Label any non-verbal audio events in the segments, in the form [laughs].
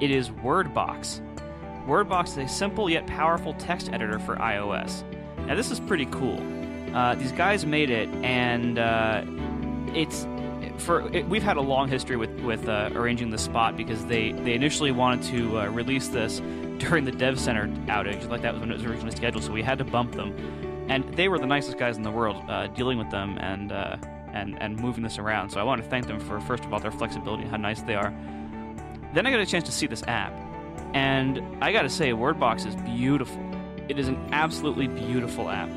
It is WordBox. WordBox is a simple yet powerful text editor for iOS. Now, this is pretty cool. Uh, these guys made it, and uh, it's for it, we've had a long history with with uh, arranging the spot because they they initially wanted to uh, release this [laughs] during the Dev Center outage, like that was when it was originally scheduled. So we had to bump them, and they were the nicest guys in the world uh, dealing with them and uh, and and moving this around. So I want to thank them for first of all their flexibility and how nice they are. Then I got a chance to see this app, and I got to say, WordBox is beautiful. It is an absolutely beautiful app.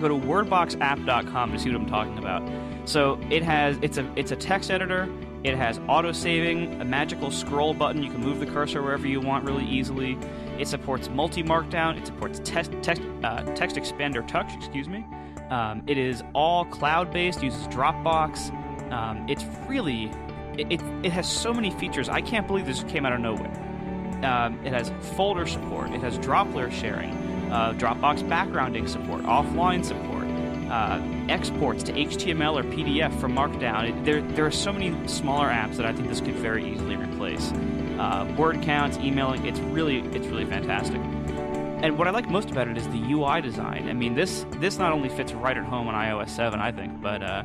Go to wordboxapp.com to see what I'm talking about. So it has it's a it's a text editor. It has auto saving, a magical scroll button. You can move the cursor wherever you want really easily. It supports multi markdown. It supports text text uh, TextExpander touch. Excuse me. Um, it is all cloud based. Uses Dropbox. Um, it's really it, it, has so many features. I can't believe this came out of nowhere. Um, it has folder support. It has Droplr sharing, uh, Dropbox backgrounding support, offline support, uh, exports to HTML or PDF from Markdown. It, there, there are so many smaller apps that I think this could very easily replace. Uh, word counts, emailing. It's really, it's really fantastic. And what I like most about it is the UI design. I mean, this this not only fits right at home on iOS 7, I think, but uh,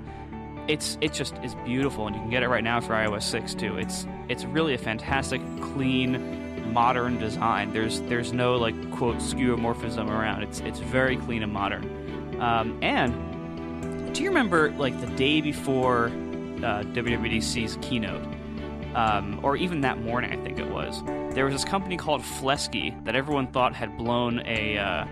it's it just is beautiful, and you can get it right now for iOS 6 too. It's it's really a fantastic, clean, modern design. There's there's no like quote skeuomorphism around. It's it's very clean and modern. Um, and do you remember like the day before uh, WWDC's keynote, um, or even that morning? I think it was. There was this company called Fleksy that everyone thought had blown a uh,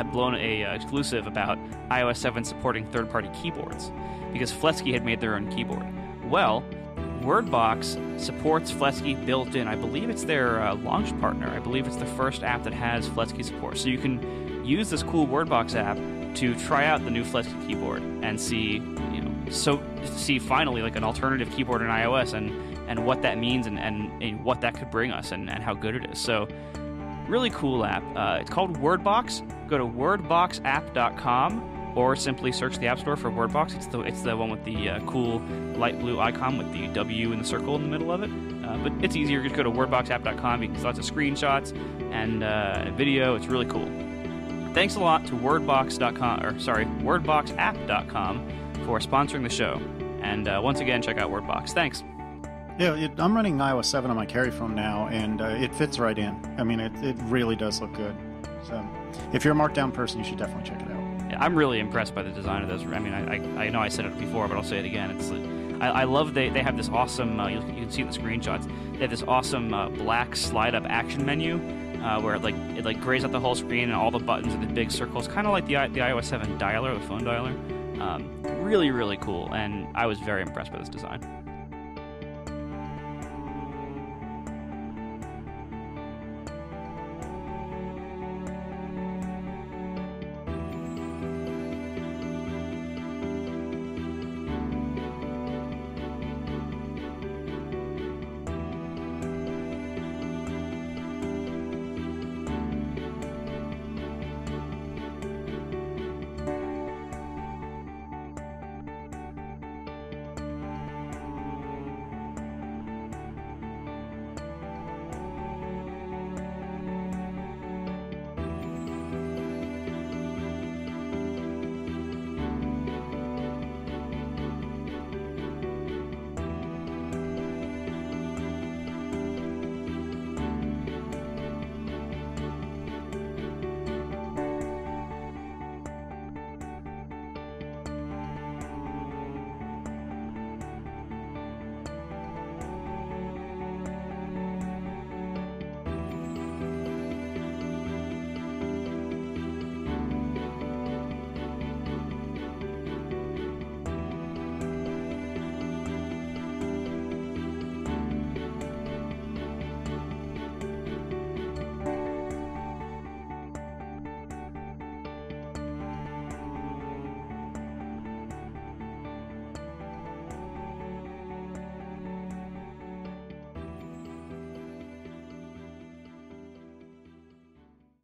had blown a uh, exclusive about iOS 7 supporting third-party keyboards because Fleksy had made their own keyboard. Well, WordBox supports Fleksy built in. I believe it's their uh, launch partner. I believe it's the first app that has Fleksy support. So you can use this cool WordBox app to try out the new Fleksy keyboard and see, you know, so see finally like an alternative keyboard in iOS and and what that means and, and, and what that could bring us and, and how good it is. So really cool app. Uh, it's called WordBox. Go to wordboxapp.com or simply search the App Store for WordBox. It's the it's the one with the uh, cool light blue icon with the W in the circle in the middle of it. Uh, but it's easier. Just go to wordboxapp.com. You can see lots of screenshots and uh, video. It's really cool. Thanks a lot to wordbox.com or sorry wordboxapp.com for sponsoring the show. And uh, once again, check out WordBox. Thanks. Yeah, it, I'm running iOS 7 on my carry phone now, and uh, it fits right in. I mean, it, it really does look good. So, if you're a Markdown person, you should definitely check it out. Yeah, I'm really impressed by the design of this. I mean, I, I, I know I said it before, but I'll say it again. It's I, I love they, they have this awesome. Uh, you, you, can see in the screenshots. They have this awesome uh, black slide up action menu uh, where it like it like grays out the whole screen and all the buttons are the big circles, kind of like the the iOS 7 dialer, the phone dialer. Um, really, really cool, and I was very impressed by this design.